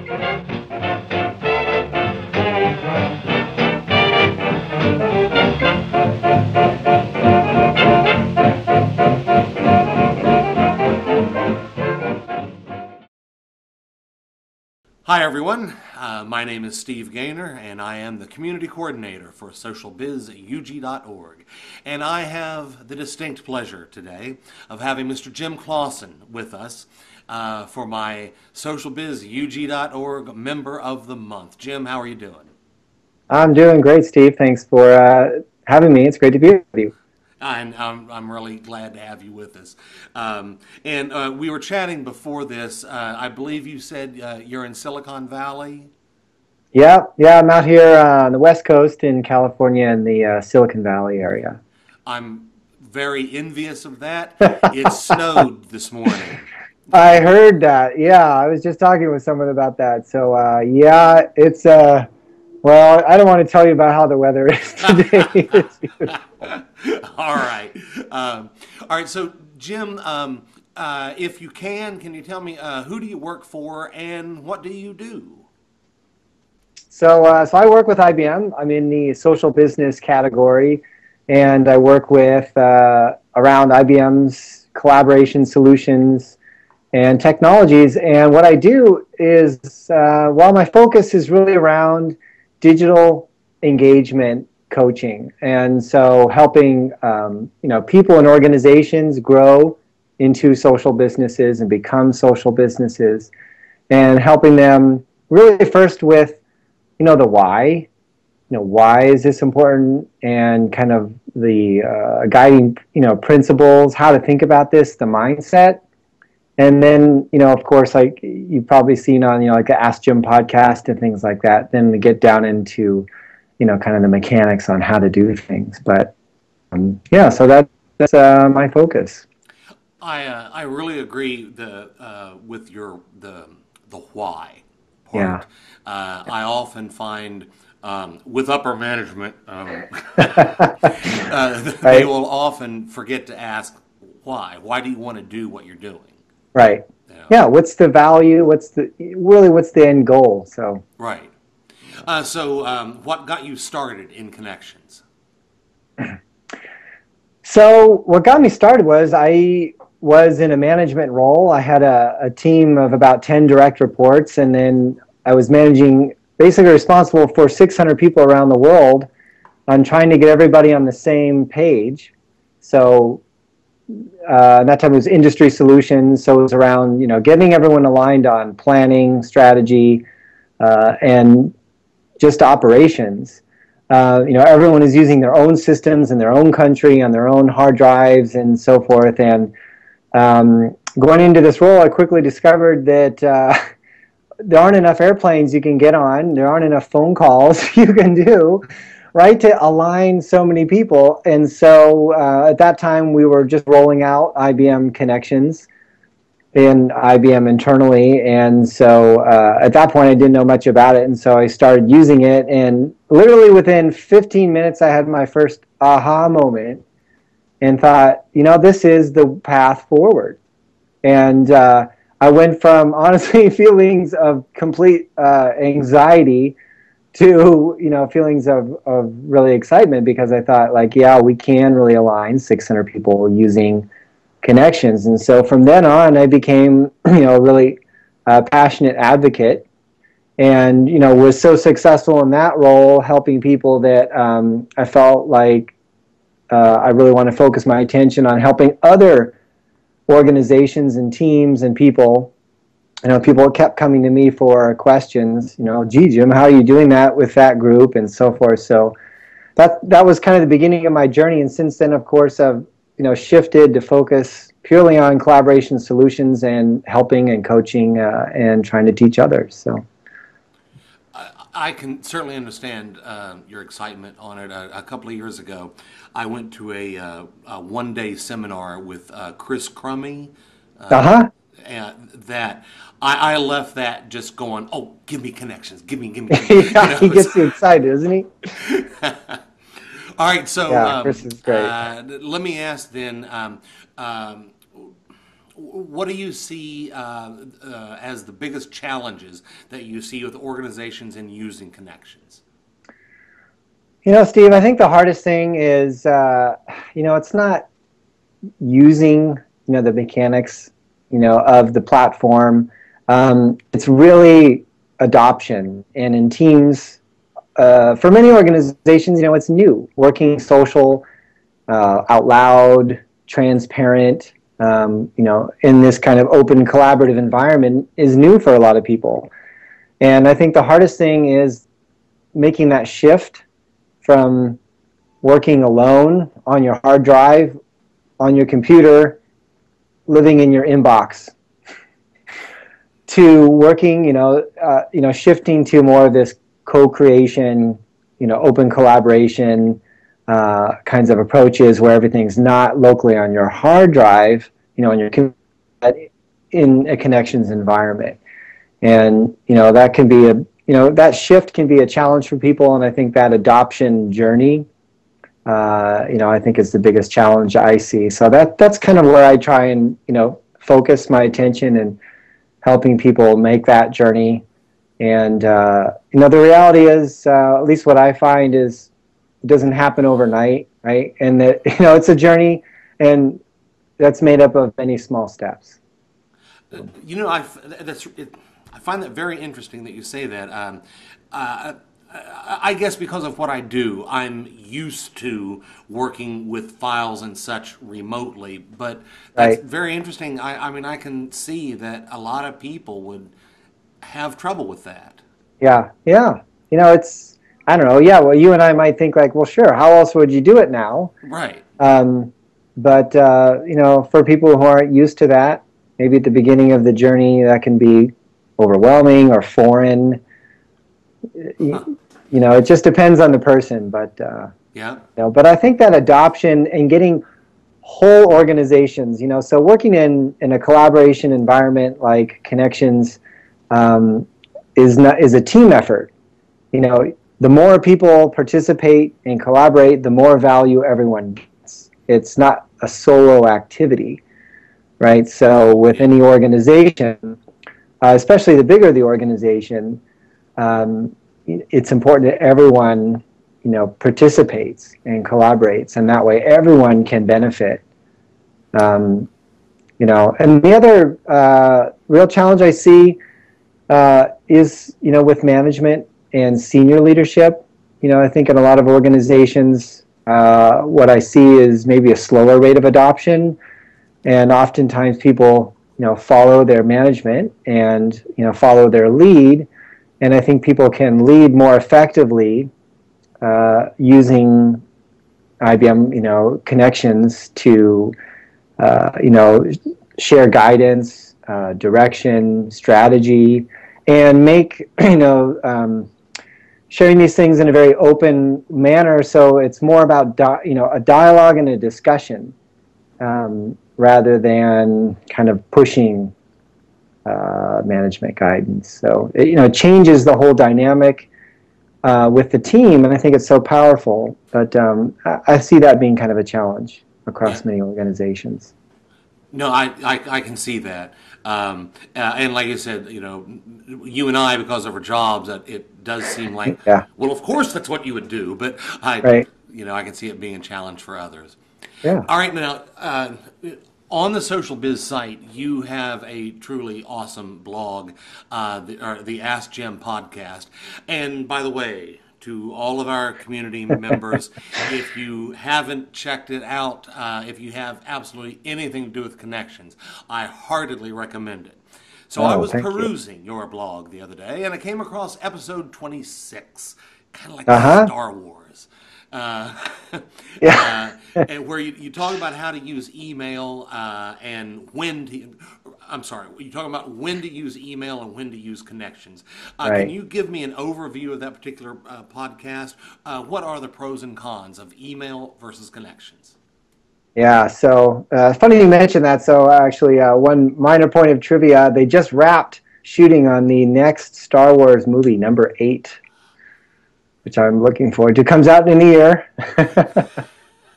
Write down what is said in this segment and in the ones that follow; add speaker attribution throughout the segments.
Speaker 1: Hi, everyone. Uh, my name is Steve Gaynor, and I am the Community Coordinator for Social Biz at UG.org. And I have the distinct pleasure today of having Mr. Jim Claussen with us uh, for my Social Biz UG.org Member of the Month. Jim, how are you doing?
Speaker 2: I'm doing great, Steve. Thanks for uh, having me. It's great to be with you.
Speaker 1: And I'm, I'm really glad to have you with us. Um, and uh, we were chatting before this. Uh, I believe you said uh, you're in Silicon Valley.
Speaker 2: Yeah, yeah. I'm out here uh, on the West Coast in California in the uh, Silicon Valley area.
Speaker 1: I'm very envious of that. it snowed this morning.
Speaker 2: I heard that. Yeah, I was just talking with someone about that. So uh, yeah, it's uh, well, I don't want to tell you about how the weather is today.
Speaker 1: all right. Um, all right. So, Jim, um, uh, if you can, can you tell me uh, who do you work for and what do you do?
Speaker 2: So, uh, so I work with IBM. I'm in the social business category, and I work with uh, around IBM's collaboration solutions and technologies. And what I do is, uh, while my focus is really around digital engagement coaching, and so helping um, you know people and organizations grow into social businesses and become social businesses, and helping them really first with you know the why, you know why is this important, and kind of the uh, guiding you know principles, how to think about this, the mindset, and then you know of course like you've probably seen on you know like the ask jim podcast and things like that then to get down into you know kind of the mechanics on how to do things. But um, yeah so that that's uh, my focus.
Speaker 1: I uh, i really agree the uh, with your the the why part.
Speaker 2: yeah.
Speaker 1: Uh, i often find um, with upper management um, uh, they will often forget to ask why. Why do you want to do what you're doing
Speaker 2: right
Speaker 1: Yeah.
Speaker 2: yeah what's the value what's the really what's the end goal so
Speaker 1: Right. Uh, so, um, what got you started in connections?
Speaker 2: So what got me started was I was in a management role. I had a, a team of about 10 direct reports, and then I was managing, basically responsible for 600 people around the world on trying to get everybody on the same page. So uh, that time it was industry solutions. So it was around, you know, getting everyone aligned on planning, strategy, uh, and just operations uh, you know, everyone is using their own systems in their own country on their own hard drives and so forth. And um, going into this role, I quickly discovered that uh, there aren't enough airplanes you can get on, there aren't enough phone calls you can do, right, to align so many people. And so uh, at that time, we were just rolling out IBM connections in IBM internally, and so uh, at that point I didn't know much about it, and so I started using it, and literally within 15 minutes I had my first aha moment, and thought, you know, this is the path forward, and uh, I went from honestly feelings of complete uh, anxiety to you know feelings of, of really excitement because I thought like yeah we can really align 600 people using connections. And so from then on, I became, you know, a really uh, passionate advocate and, you know, was so successful in that role, helping people that um, I felt like uh, I really want to focus my attention on helping other organizations and teams and people. You know, people kept coming to me for questions, you know, gee, Jim, how are you doing that with that group and so forth. So that, that was kind of the beginning of my journey. And since then, of course, I've you know shifted to focus purely on collaboration solutions and helping and coaching uh, and trying to teach others so
Speaker 1: I can certainly understand uh, your excitement on it. A, a couple of years ago, I went to a, uh, a one day seminar with uh, Chris Crummey.
Speaker 2: uh-huh
Speaker 1: And that I, I left that just going, oh, give me connections, give me, give me. Give me. You
Speaker 2: yeah,
Speaker 1: know,
Speaker 2: he gets you excited doesn't he
Speaker 1: All right, so
Speaker 2: Yeah,
Speaker 1: um,
Speaker 2: Chris is great.
Speaker 1: Uh, let me ask then, um, um, what do you see uh, uh, as the biggest challenges that you see with organizations in using connections?
Speaker 2: You know, Steve, I think the hardest thing is, uh, you know, it's not using, you know, the mechanics, you know, of the platform. Um, it's really adoption. And in teams, uh, for many organizations, you know, it's new. Working social, uh, out loud, transparent, um, you know, in this kind of open collaborative environment is new for a lot of people. And I think the hardest thing is making that shift from working alone on your hard drive, on your computer, living in your inbox, to working, you know, uh, you know, shifting to more of this co-creation, you know, open collaboration, uh, kinds of approaches where everything's not locally on your hard drive, you know, in your in a connections environment. And you know that can be a you know that shift can be a challenge for people, and I think that adoption journey, uh, you know, I think is the biggest challenge I see. So that that's kind of where I try and you know focus my attention and helping people make that journey. And uh, you know, the reality is, uh, at least what I find is it doesn't happen overnight, right? And that you know it's a journey, and that's made up of many small steps.
Speaker 1: You know, I that's it, I find that very interesting that you say that. Um, uh, I guess because of what I do, I'm used to working with files and such remotely. But that's right. very interesting. I, I mean, I can see that a lot of people would have trouble with that.
Speaker 2: Yeah, yeah. You know, it's I don't know. Yeah, well, you and I might think like, well, sure. How else would you do it now?
Speaker 1: Right.
Speaker 2: Um, but uh, you know, for people who aren't used to that, maybe at the beginning of the journey, that can be overwhelming or foreign. Huh. You, know, it just depends on the person. But uh,
Speaker 1: yeah. You
Speaker 2: know, but I think that adoption and getting whole organizations, you know, so working in in a collaboration environment like Connections um, is not is a team effort. You know, the more people participate and collaborate, the more value everyone gets. It's not a solo activity, right? So with any organization, uh, especially the bigger the organization, um, it's important that everyone, you know, participates and collaborates, and that way everyone can benefit. Um, you know, and the other uh, real challenge I see uh, is, you know, with management and senior leadership. You know, I think in a lot of organizations, uh, what I see is maybe a slower rate of adoption, and oftentimes people, you know, follow their management and you know follow their lead, and I think people can lead more effectively uh, using IBM, you know, connections to, uh, you know, share guidance, uh, direction, strategy, and make you know um, sharing these things in a very open manner. So it's more about di- you know a dialogue and a discussion um, rather than kind of pushing uh, management guidance. So it, you know it changes the whole dynamic uh, with the team, and I think it's so powerful. But um, I, I, see that being kind of a challenge across many organizations.
Speaker 1: No, I, I, I can see that. Um, uh, and like you said, you know, you and I, because of our jobs, it does seem like, yeah. well, of course that's what you would do, but I, right. you know, I can see it being a challenge for others.
Speaker 2: Yeah.
Speaker 1: All right, now, uh, on the social biz site, you have a truly awesome blog, uh, the, the Ask Jim podcast. And by the way, to all of our community members. if you haven't checked it out, uh, if you have absolutely anything to do with connections, I heartily recommend it. So oh, I was perusing you. your blog the other day, and I came across episode 26, kind of like uh-huh. Star Wars. Uh, yeah. uh, and where you, you talk about how to use email uh, and when to, I'm sorry, you talking about when to use email and when to use connections. Uh, right. Can you give me an overview of that particular uh, podcast? Uh, what are the pros and cons of email versus connections?
Speaker 2: Yeah, so uh, funny you mentioned that. So actually, uh, one minor point of trivia: they just wrapped shooting on the next Star Wars movie, number eight, which I'm looking forward to. Comes out in a year.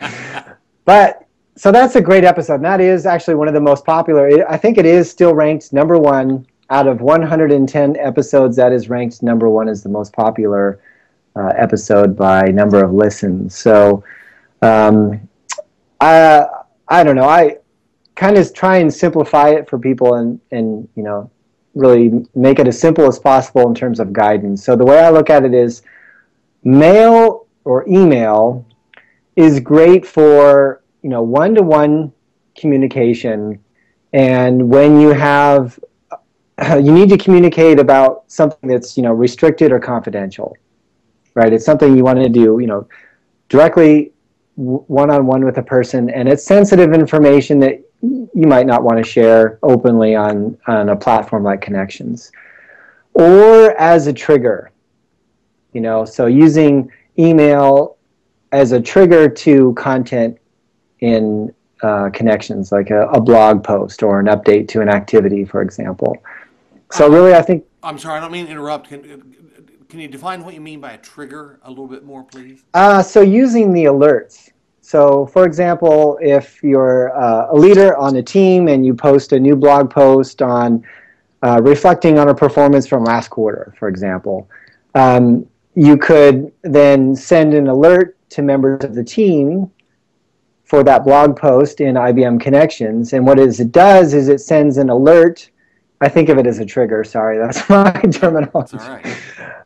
Speaker 2: but so that's a great episode. And that is actually one of the most popular. I think it is still ranked number one out of 110 episodes. That is ranked number one as the most popular uh, episode by number of listens. So, um, I I don't know. I kind of try and simplify it for people and and you know really make it as simple as possible in terms of guidance. So the way I look at it is mail or email is great for you know one to one communication. And when you have you need to communicate about something that's you know restricted or confidential right? It's something you want to do you know directly one on one with a person and it's sensitive information that you might not want to share openly on on a platform like connections. Or as a trigger you know so using email as a trigger to content in uh, connections like a, a, blog post or an update to an activity for example. So really i think
Speaker 1: i'm sorry i don't mean to interrupt. Can, can you define what you mean by a trigger a little bit more please?
Speaker 2: Uh, so using the alerts. So for example if you're uh, a leader on a team and you post a new blog post on uh, reflecting on a performance from last quarter for example um, you could then send an alert to members of the team for that blog post in IBM Connections. And what is it does is it sends an alert. I think of it as a trigger. Sorry, that's my terminology.
Speaker 1: All right.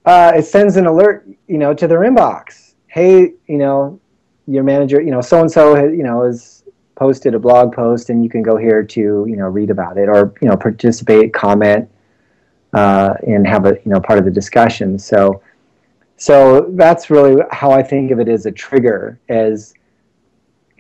Speaker 2: Uh, it sends an alert, you know, to their inbox. Hey, you know, your manager, you know, so and so, you know, has posted a blog post, and you can go here to, you know, read about it or you know, participate, comment, uh, and have a, you know, part of the discussion. So so that's really how I think of it as a trigger, as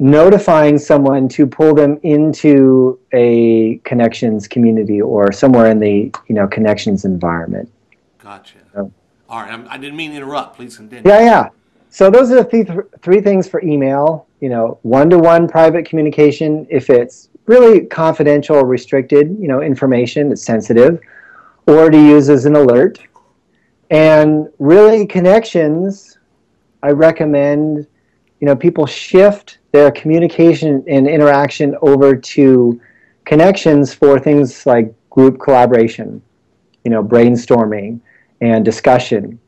Speaker 2: notifying someone to pull them into a connections community or somewhere in the you know connections environment.
Speaker 1: Gotcha. So, All right, I'm, I did not mean to interrupt. Please continue.
Speaker 2: Yeah, yeah. So those are the th- three things for email. You know, one-to-one private communication if it's really confidential or restricted, you know, information that's sensitive, or to use as an alert and really, connections, I recommend, you know, people shift their communication and interaction over to connections for things like group collaboration, you know, brainstorming and discussion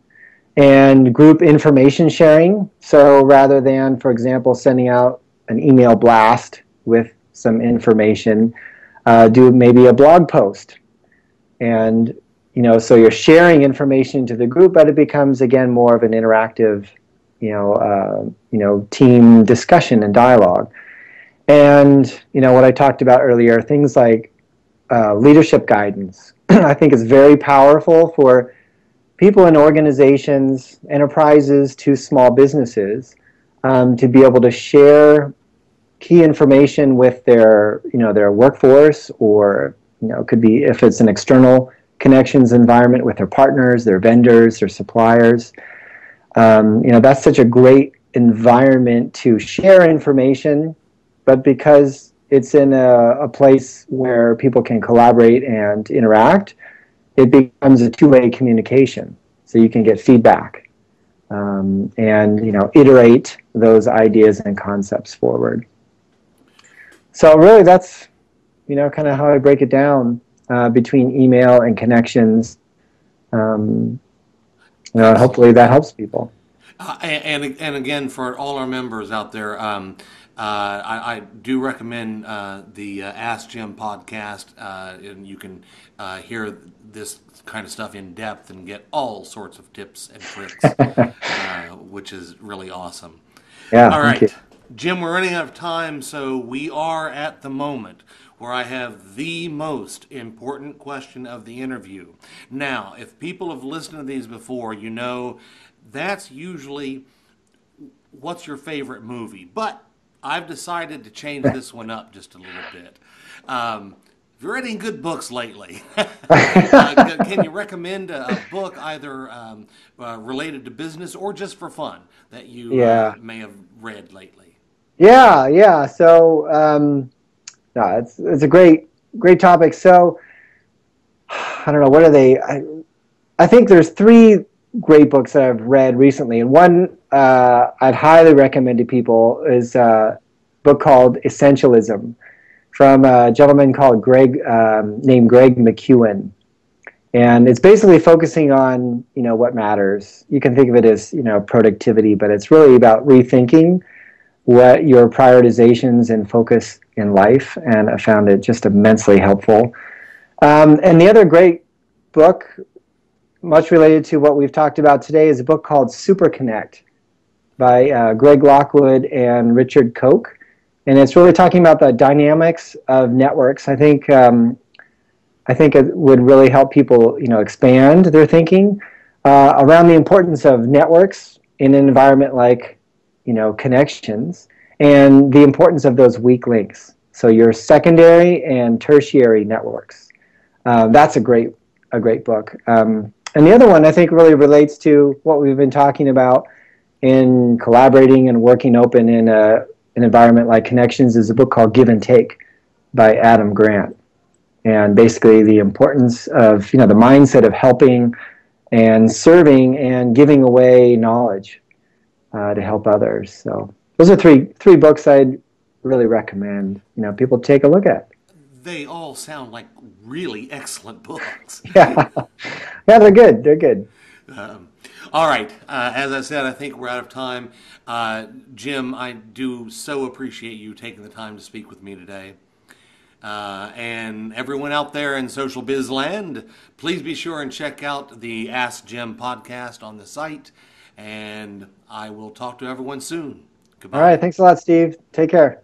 Speaker 2: and group information sharing. So rather than, for example, sending out an email blast with some information, uh, do maybe a blog post and you know, so you're sharing information to the group, but it becomes again more of an interactive, you know, uh, you know, team discussion and dialogue. And you know what I talked about earlier, things like uh, leadership guidance, I think is very powerful for people in organizations, enterprises to small businesses, um, to be able to share key information with their, you know, their workforce, or you know, it could be if it's an external connections environment with their partners, their vendors, their suppliers. Um, you know, that's such a great environment to share information, but because it's in a, a place where people can collaborate and interact, it becomes a two-way communication. So you can get feedback um, and you know iterate those ideas and concepts forward. So really, that's you know kind of how I break it down uh, between email and connections. Um, you know, hopefully that helps people.
Speaker 1: Uh, and, and again, for all our members out there, um, uh, I, I, do recommend uh, the uh, Ask Jim podcast, uh, and you can uh, hear this kind of stuff in depth and get all sorts of tips and tricks, which is really awesome.
Speaker 2: Yeah.
Speaker 1: All right, Jim, we're running out of time, so we are at the moment where I have the most important question of the interview. Now, if people have listened to these before, you know that's usually what's your favorite movie. But I've decided to change this one up just a little bit. Um, have you read any good books lately? uh, can you recommend a, a book either um, uh, related to business or just for fun that you uh, yeah. uh, may have read lately?
Speaker 2: Yeah, yeah. So um, no, it's it's a great great topic. So I don't know what are they. I, I think there's three great books that I've read recently, and one uh, I'd highly recommend to people is a book called Essentialism from a gentleman called Greg, um, named Greg McKeown. And it's basically focusing on, you know, what matters. You can think of it as, you know, productivity, but it's really about rethinking what your prioritizations and focus in life. And I found it just immensely helpful. Um, and the other great book, much related to what we've talked about today, is a book called Super Connect by uh, Greg Lockwood and Richard Koch. And it's really talking about the dynamics of networks. I think um, I think it would really help people, you know, expand their thinking uh, around the importance of networks in an environment like, you know, connections, and the importance of those weak links. So your secondary and tertiary networks. Uh, that's a great a great book. Um, and the other one I think really relates to what we've been talking about in collaborating and working open in a, an environment like Connections is a book called Give and Take by Adam Grant. And basically the importance of, you know, the mindset of helping and serving and giving away knowledge uh, to help others. So those are three three books I'd really recommend, you know, people take a look at.
Speaker 1: They all sound like really excellent books.
Speaker 2: yeah, yeah, they're good. They're good. Um,
Speaker 1: all right. Uh, as I said, I think we're out of time. Uh, Jim, I do so appreciate you taking the time to speak with me today. Uh, and everyone out there in social biz land, please be sure and check out the Ask Jim podcast on the site. And I will talk to everyone soon.
Speaker 2: Goodbye. All right. Thanks a lot, Steve. Take care.